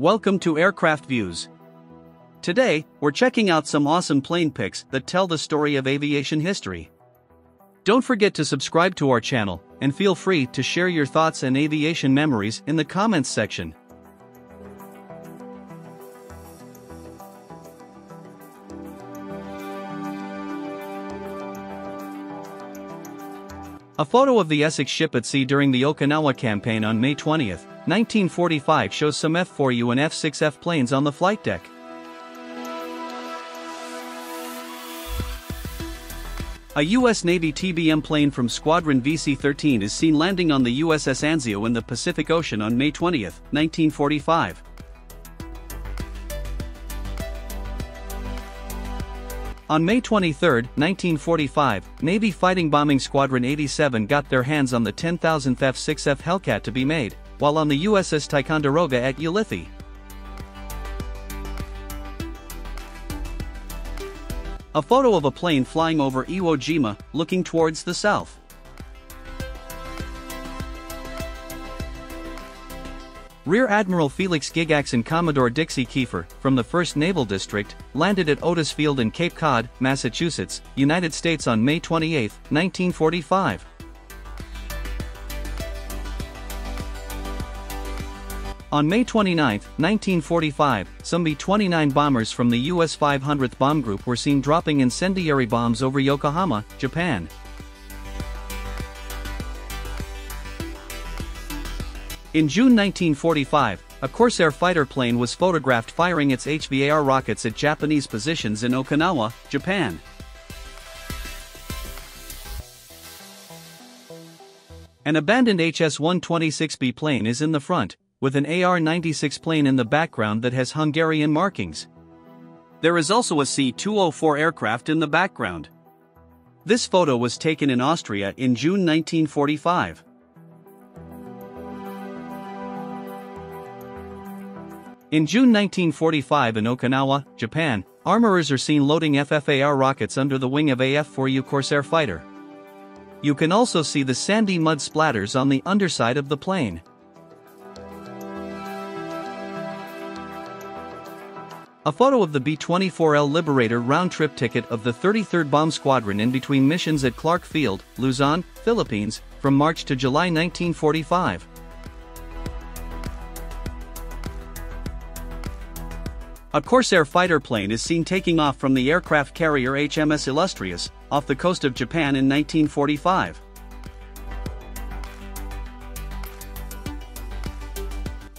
Welcome to Aircraft Views. Today, we're checking out some awesome plane pics that tell the story of aviation history. Don't forget to subscribe to our channel, and feel free to share your thoughts and aviation memories in the comments section. A photo of the Essex ship at sea during the Okinawa campaign on May 20, 1945 shows some F-4U and F-6F planes on the flight deck. A U.S. Navy TBM plane from Squadron VC-13 is seen landing on the USS Anzio in the Pacific Ocean on May 20, 1945. On May 23, 1945, Navy Fighting Bombing Squadron 87 got their hands on the 10,000th F-6F Hellcat to be made, while on the USS Ticonderoga at Ulithi. A photo of a plane flying over Iwo Jima, looking towards the south. Rear Admiral Felix Gygax and Commodore Dixie Kiefer, from the 1st Naval District, landed at Otis Field in Cape Cod, Massachusetts, United States on May 28, 1945. On May 29, 1945, some B-29 bombers from the U.S. 500th Bomb Group were seen dropping incendiary bombs over Yokohama, Japan. In June 1945, a Corsair fighter plane was photographed firing its HVAR rockets at Japanese positions in Okinawa, Japan. An abandoned HS-126B plane is in the front, with an AR-96 plane in the background that has Hungarian markings. There is also a Si-204 aircraft in the background. This photo was taken in Austria in June 1945. In June 1945 in Okinawa, Japan, armorers are seen loading FFAR rockets under the wing of a F-4U Corsair fighter. You can also see the sandy mud splatters on the underside of the plane. A photo of the B-24L Liberator round-trip ticket of the 33rd Bomb Squadron in between missions at Clark Field, Luzon, Philippines, from March to July 1945. A Corsair fighter plane is seen taking off from the aircraft carrier HMS Illustrious, off the coast of Japan in 1945.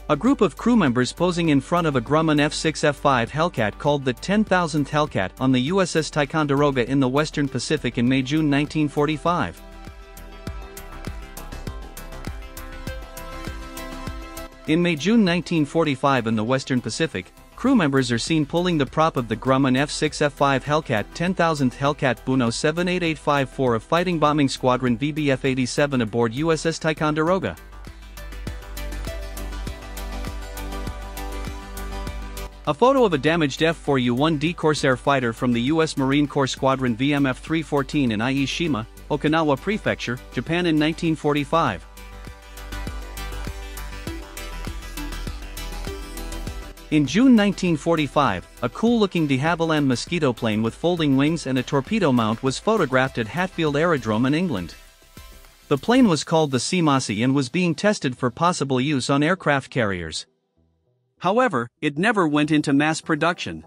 A group of crew members posing in front of a Grumman F-6F5 Hellcat called the 10,000th Hellcat on the USS Ticonderoga in the Western Pacific in May-June 1945. In May-June 1945 in the Western Pacific, Crew members are seen pulling the prop of the Grumman F6F5 Hellcat 10,000th Hellcat Buno 78854 of Fighting Bombing Squadron VBF-87 aboard USS Ticonderoga. A photo of a damaged F-4U-1D Corsair fighter from the U.S. Marine Corps Squadron VMF-314 in Ie Shima, Okinawa Prefecture, Japan in 1945. In June 1945, a cool-looking de Havilland Mosquito plane with folding wings and a torpedo mount was photographed at Hatfield Aerodrome in England. The plane was called the Sea Mossie and was being tested for possible use on aircraft carriers. However, it never went into mass production.